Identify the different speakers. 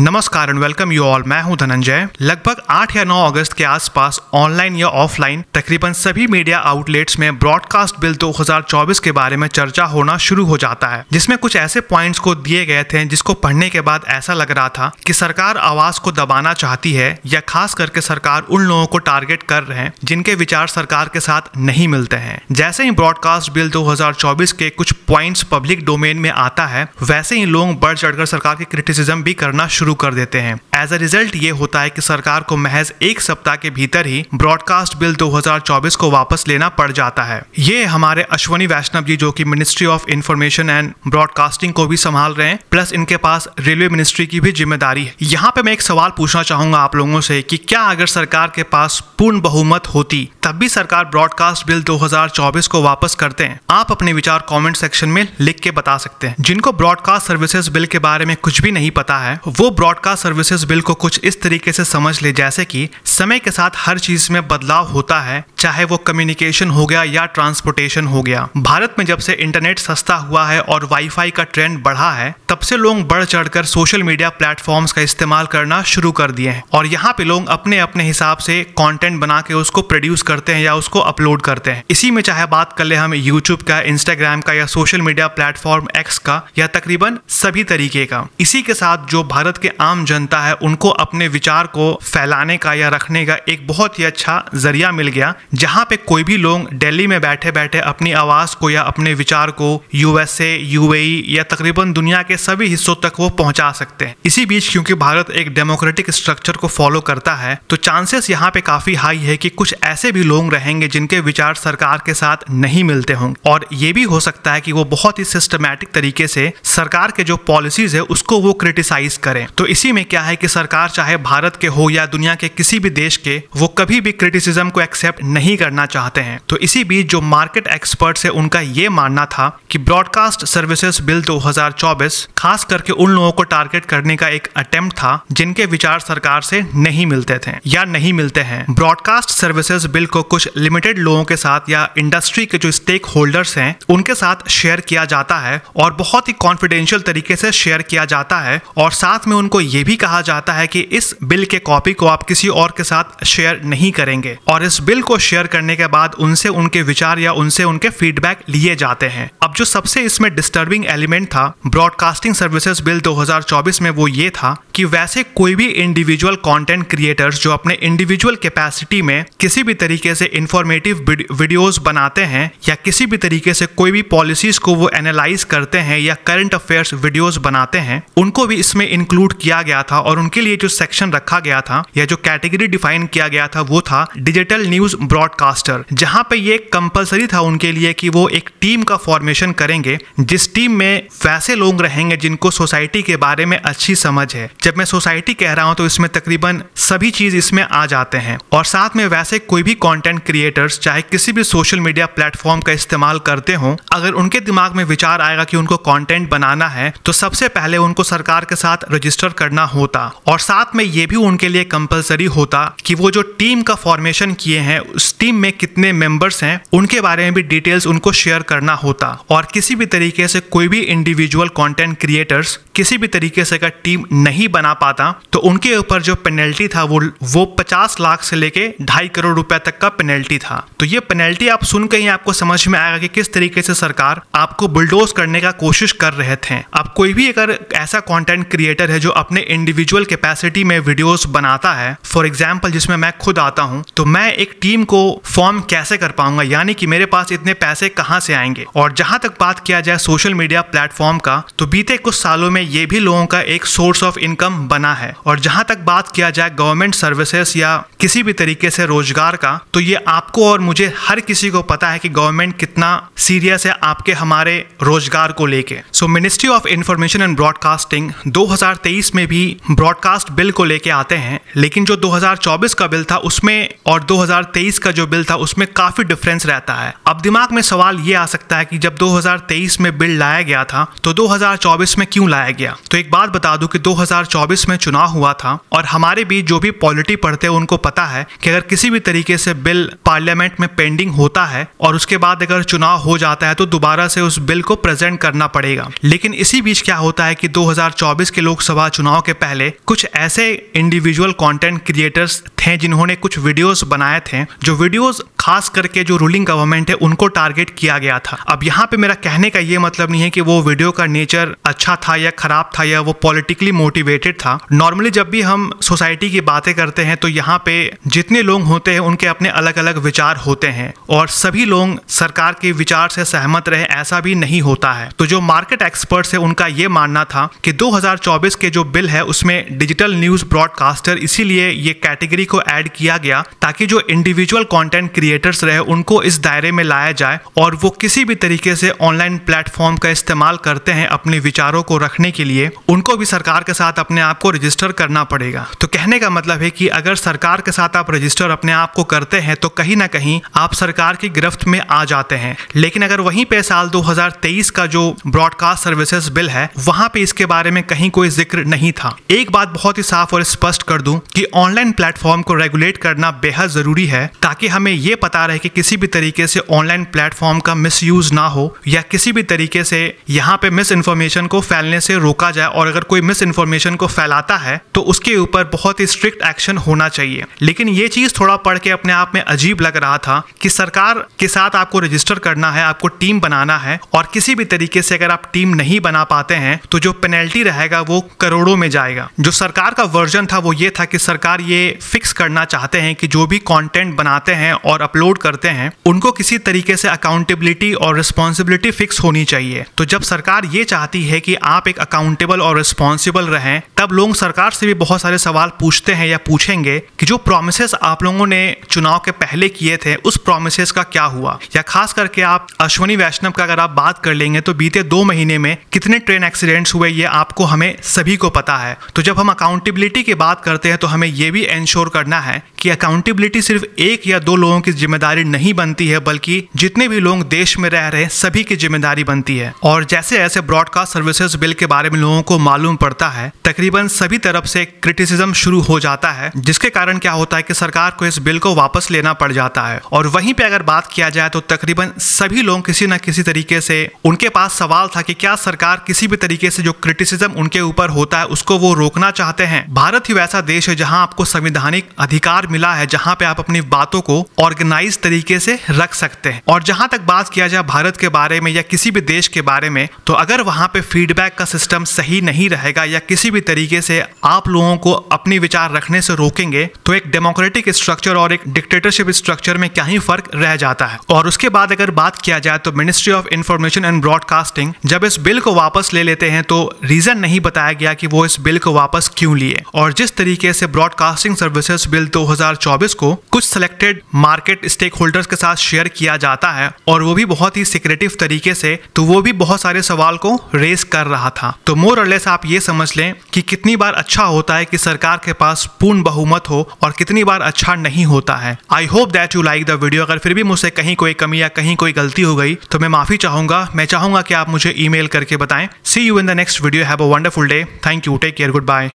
Speaker 1: नमस्कार and welcome you all मैं हूँ धनंजय. लगभग 8 या 9 अगस्त के आसपास ऑनलाइन या ऑफलाइन तकरीबन सभी मीडिया आउटलेट्स में ब्रॉडकास्ट बिल 2024 के बारे में चर्चा होना शुरू हो जाता है, जिसमें कुछ ऐसे पॉइंट्स को दिए गए थे जिसको पढ़ने के बाद ऐसा लग रहा था कि सरकार आवाज़ को दबाना चाहती है या खास करके सरकार उन लोगों को टारगेट कर रहे हैं जिनके विचार सरकार के साथ नहीं मिलते हैं। जैसे ही ब्रॉडकास्ट बिल दो हज़ार चौबीस के कुछ पॉइंट्स पब्लिक डोमेन में आता है, वैसे ही लोग बढ़ चढ़कर सरकार की क्रिटिसिज्म भी करना शुरू कर देते हैं। एज अ रिज़ल्ट ये होता है कि सरकार को महज एक सप्ताह के भीतर ही ब्रॉडकास्ट बिल 2024 को वापस लेना पड़ जाता है। ये हमारे अश्वनी वैष्णव जी, जो कि ministry of information and broadcasting को भी संभाल रहे हैं प्लस इनके पास रेलवे मिनिस्ट्री की भी ज़िम्मेदारी है। यहाँ पे मैं एक सवाल पूछना चाहूँगा आप लोगों से कि क्या अगर सरकार के पास पूर्ण बहुमत होती, तब भी सरकार ब्रॉडकास्ट बिल 2024 को वापस करते हैं? आप अपने विचार कमेंट सेक्शन में लिख के बता सकते हैं। जिनको ब्रॉडकास्ट सर्विसेज़ बिल के बारे में कुछ भी नहीं पता है, वो ब्रॉडकास्ट सर्विसेज़ बिल को कुछ इस तरीके से समझ ले, जैसे कि समय के साथ हर चीज़ में बदलाव होता है, चाहे वो कम्युनिकेशन हो गया या ट्रांसपोर्टेशन हो गया। भारत में जब से इंटरनेट सस्ता हुआ है और वाईफाई का ट्रेंड बढ़ा है, तब से लोग बढ़ चढ़कर सोशल मीडिया प्लेटफॉर्म्स का इस्तेमाल करना शुरू कर दिए हैं। और यहाँ पे लोग अपने अपने हिसाब से कंटेंट बना के उसको प्रोड्यूस करते हैं या उसको अपलोड करते हैं। इसी में चाहे बात कर ले हम यूट्यूब का इंस्टाग्राम का या सोशल मीडिया प्लेटफॉर्म एक्स का, या तकरीबन सभी तरीके का। इसी के साथ जो भारत के आम जनता है, उनको अपने विचार को फैलाने का या रखने का एक बहुत ही अच्छा ज़रिया मिल गया, जहाँ पे कोई भी लोग दिल्ली में बैठे बैठे अपनी आवाज़ को या अपने विचार को यूएसए यूएई या तकरीबन दुनिया के सभी हिस्सों तक वो पहुँचा सकते हैं। इसी बीच क्योंकि भारत एक डेमोक्रेटिक स्ट्रक्चर को फॉलो करता है तो चांसेस यहाँ पे काफ़ी हाई है कि कुछ ऐसे भी लोग रहेंगे जिनके विचार सरकार के साथ नहीं मिलते होंगे और ये भी हो सकता है कि वो बहुत ही सिस्टमैटिक तरीके से सरकार के जो पॉलिसीज़ है, उसको वो क्रिटिसाइज करें। तो इसी में क्या है कि सरकार चाहे भारत के हो या दुनिया के किसी भी देश के, वो कभी भी क्रिटिसिज्म को एक्सेप्ट नहीं करना चाहते हैं। तो इसी बीच जो मार्केट एक्सपर्ट्स है उनका ये मानना था कि ब्रॉडकास्ट सर्विसेज़ बिल 2024 खास करके उन लोगों को टारगेट करने का एक अटेम्प्ट था, जिनके विचार सरकार से नहीं मिलते थे या नहीं मिलते हैं। ब्रॉडकास्ट सर्विसेज़ बिल को कुछ लिमिटेड लोगों के साथ या इंडस्ट्री के जो स्टेक होल्डर्स हैं, उनके साथ शेयर किया जाता है और बहुत ही कॉन्फिडेंशियल तरीके से शेयर किया जाता है और साथ में उनको ये भी कहा जाता है कि इस बिल के कॉपी को आप किसी और के साथ शेयर नहीं करेंगे। और इस बिल को शेयर करने के बाद उनसे उनके विचार या उनसे उनके फीडबैक लिए जाते हैं। अब जो सबसे इसमें डिस्टर्बिंग एलिमेंट था ब्रॉडकास्टिंग सर्विसेज़ बिल 2024 में वो ये था कि वैसे कोई भी इंडिविजुअल कंटेंट क्रिएटर्स जो अपने इंडिविजुअल कैपेसिटी में किसी भी तरीके से इंफॉर्मेटिव वीडियोस बनाते हैं या किसी भी तरीके से कोई भी पॉलिसीज़ को वो एनालाइज करते हैं या करंट अफेयर्स वीडियोस बनाते हैं, उनको भी इसमें इंक्लूड किया गया था और उनके लिए जो सेक्शन रखा गया था, या जो कैटेगरी डिफाइन किया गया था, वो था डिजिटल न्यूज़ ब्रॉडकास्टर जहाँ पे ये कंपलसरी था उनके लिए कि वो एक टीम का फॉर्मेशन करेंगे, जिस टीम में वैसे लोग रहेंगे जिनको सोसाइटी के बारे में अच्छी समझ है। जब मैं सोसाइटी कह रहा हूँ तो इसमें तकरीबन सभी चीज़ इसमें आ जाते हैं। और साथ में वैसे कोई भी कंटेंट क्रिएटर्स चाहे किसी भी सोशल मीडिया प्लेटफॉर्म का इस्तेमाल करते हो, अगर उनके दिमाग में विचार आएगा कि उनको कंटेंट बनाना है तो सबसे पहले उनको सरकार के साथ रजिस्टर करना होता। और साथ में ये भी उनके लिए कंपलसरी होता कि वो जो टीम का फॉर्मेशन किए हैं, उस टीम में कितने मेंबर्स हैं, उनके बारे में भी डिटेल्स उनको शेयर करना होता। और किसी भी तरीके से कोई भी इंडिविजुअल कंटेंट क्रिएटर्स किसी भी तरीके से अगर टीम नहीं बना पाता तो उनके ऊपर जो पेनल्टी था, वो वो 50 लाख से लेके ढाई करोड़ रुपए तक का पेनल्टी था। तो ये पेनल्टी आप सुन के ही आपको समझ में आएगा कि किस तरीके से सरकार आपको बुलडोज करने का कोशिश कर रहे थे। अब कोई भी अगर ऐसा कंटेंट क्रिएटर है जो अपने इंडिविजुअल कैपेसिटी में वीडियोस बनाता है फॉर एग्ज़ाम्पल जिसमें मैं खुद आता हूँ तो मैं एक टीम को फॉर्म कैसे कर पाऊँगा? यानी कि मेरे पास इतने पैसे कहाँ से आएँगे? और जहाँ तक बात किया जाए सोशल मीडिया प्लेटफॉर्म का तो बीते कुछ सालों में ये भी लोगों का एक सोर्स ऑफ़ इनकम बना है। और जहाँ तक बात किया जाए गवर्नमेंट सर्विसेज़ या किसी भी तरीके से रोज़गार का तो ये आपको और मुझे हर किसी को पता है कि गवर्नमेंट कितना सीरियस है आपके हमारे रोज़गार को लेके। So ministry of information and broadcasting 2023 में भी ब्रॉडकास्ट बिल को लेके आते हैं, लेकिन जो 2024 का बिल था, उसमें और 2023 का जो बिल था, उसमें काफ़ी डिफरेंस रहता है। अब दिमाग में सवाल ये आ सकता है कि जब 2023 में बिल लाया गया था तो 2024 में क्यों लाया गया? तो एक बात बता दूँ कि 2024 में चुनाव हुआ था, और हमारे बीच जो भी पॉलिटी पढ़ते हैं, उनको पता है कि अगर किसी भी तरीके से बिल पार्लियामेंट में पेंडिंग होता है, और उसके बाद अगर चुनाव हो जाता है तो दोबारा से उस बिल को प्रेजेंट करना पड़ेगा। लेकिन इसी बीच क्या होता है कि 2024 के लोकसभा लोकसभा चुनाव के पहले कुछ ऐसे इंडिविजुअल कंटेंट क्रिएटर्स थे जिन्होंने कुछ वीडियोस बनाए थे। जो वीडियोस खास करके जो रूलिंग गवर्नमेंट है, उनको टारगेट किया गया था। अब यहाँ पे मेरा कहने का ये मतलब नहीं है कि वो वीडियो का नेचर अच्छा था या खराब था या वो पॉलिटिकली मोटिवेटेड था। नॉर्मली जब भी हम सोसाइटी की बातें करते हैं तो यहाँ पे जितने लोग होते हैं, उनके अपने अलग अलग विचार होते हैं। और सभी लोग सरकार के विचार से सहमत रहे, ऐसा भी नहीं होता है। तो जो मार्केट एक्सपर्ट्स है, उनका ये मानना था कि 2024 के जो बिल है, उसमें डिजिटल न्यूज़ ब्रॉडकास्टर इसीलिए ये कैटेगरी को ऐड किया गया ताकि जो इंडिविजुअल कंटेंट क्रिएटर्स रहे, उनको इस दायरे में लाया जाए और वो किसी भी तरीके से ऑनलाइन प्लेटफॉर्म का इस्तेमाल करते हैं अपने विचारों को रखने के लिए, उनको भी सरकार के साथ अपने आप को रजिस्टर करना पड़ेगा। तो कहने का मतलब है कि अगर सरकार के साथ आप रजिस्टर अपने आप को करते हैं तो कहीं ना कहीं आप सरकार की गिरफ्त में आ जाते हैं। लेकिन अगर वहीं पे साल 2023 का जो ब्रॉडकास्ट सर्विसेज़ बिल है, वहाँ पे इसके बारे में कहीं कोई ज़िक्र नहीं था। एक बात बहुत ही साफ़ और स्पष्ट कर दूँ कि ऑनलाइन प्लेटफॉर्म को रेगुलेट करना बेहद ज़रूरी है, ताकि हमें ये पता रहे कि किसी भी तरीके से ऑनलाइन प्लेटफॉर्म का मिस ना हो या किसी भी तरीके से यहाँ पे मिस इन्फॉर्मेशन को फैलने से रोका जाए और अगर कोई मिस इन्फॉर्मेशन को फैलाता है तो उसके ऊपर बहुत ही स्ट्रिक्ट एक्शन होना चाहिए। लेकिन ये चीज़ थोड़ा पढ़ के अपने आप में अजीब लग रहा था कि सरकार के साथ आपको रजिस्टर करना है, आपको टीम बनाना है और किसी भी तरीके से अगर आप टीम नहीं बना पाते हैं तो जो पेनल्टी रहेगा वो करोड़ों में जाएगा। जो सरकार का वर्जन था वो ये था कि सरकार ये फिक्स करना चाहते हैं कि जो भी कंटेंट बनाते हैं और अपलोड करते हैं, उनको किसी तरीके से अकाउंटेबिलिटी और रिस्पॉन्सिबिलिटी फिक्स होनी चाहिए। तो जब सरकार ये चाहती है कि आप एक अकाउंटेबल और रिस्पॉन्सिबल रहें तब लोग सरकार से भी बहुत सारे सवाल पूछते हैं या पूछेंगे कि जो प्रोमिस आप लोगों ने चुनाव के पहले किए थे, उस प्रोमिस का क्या हुआ? या खास करके आप अश्वनी वैष्णव का अगर आप बात कर लेंगे तो बीते दो महीने में कितने ट्रेन एक्सीडेंट्स हुए, ये आपको हमें सभी को पता है। तो जब हम अकाउंटेबिलिटी की बात करते हैं तो हमें ये भी इंश्योर करना है कि अकाउंटेबिलिटी सिर्फ़ एक या दो लोगों की ज़िम्मेदारी नहीं बनती है, बल्कि जितने भी लोग देश में रह रहे हैं, सभी की ज़िम्मेदारी बनती है। और जैसे ऐसे ब्रॉडकास्ट सर्विसेज़ बिल के बारे में लोगों को मालूम पड़ता है, तकरीबन सभी तरफ़ से क्रिटिसिज्म शुरू हो जाता है, जिसके कारण क्या होता है कि सरकार को इस बिल को वापस लेना पड़ जाता है। और वहीं पे अगर बात किया जाए तो तकरीबन सभी लोग किसी न किसी तरीके से उनके पास सवाल था कि क्या सरकार किसी भी तरीके से जो क्रिटिसिज्म उनके ऊपर होता है, उसको वो रोकना चाहते हैं। भारत ही वैसा देश है जहाँ आपको संवैधानिक अधिकार मिला है, जहाँ पे आप अपनी बातों को ऑर्गेनाइज तरीके से रख सकते हैं। और जहाँ तक बात किया जाए भारत के बारे में या किसी भी देश के बारे में तो अगर वहाँ पे फीडबैक का सिस्टम सही नहीं रहेगा या किसी भी तरीके से आप लोगों को अपनी विचार रखने से रोकेंगे तो एक डेमोक्रेटिक स्ट्रक्चर और एक डिक्टेटरशिप स्ट्रक्चर में क्या ही फ़र्क रह जाता है। और उसके बाद अगर बात किया जाए तो ministry of information and broadcasting जब इस बिल को वापस ले लेते हैं तो रीजन नहीं बताया गया कि वो इस बिल को वापस क्यों लिए। और जिस तरीके से ब्रॉडकास्टिंग सर्विसेज़ बिल 2024 को कुछ सिलेक्टेड मार्केट स्टेक होल्डर्स के साथ शेयर किया जाता है, और वो भी बहुत ही सिक्रेटिव तरीके से तो वो भी बहुत सारे सवाल को रेस कर रहा था। तो मोर और लेस आप ये समझ लें कि कितनी बार अच्छा होता है कि सरकार के पास पूर्ण बहुमत हो और कितनी बार अच्छा नहीं होता है। I hope that you like the video अगर फिर भी मुझसे कहीं कोई कमी या कहीं कोई गलती हो गई तो मैं माफ़ी चाहूँगा। मैं चाहूँगा कि आप मुझे ईमेल करके बताएँ। See you in the next video have a wonderful day thank you take care goodbye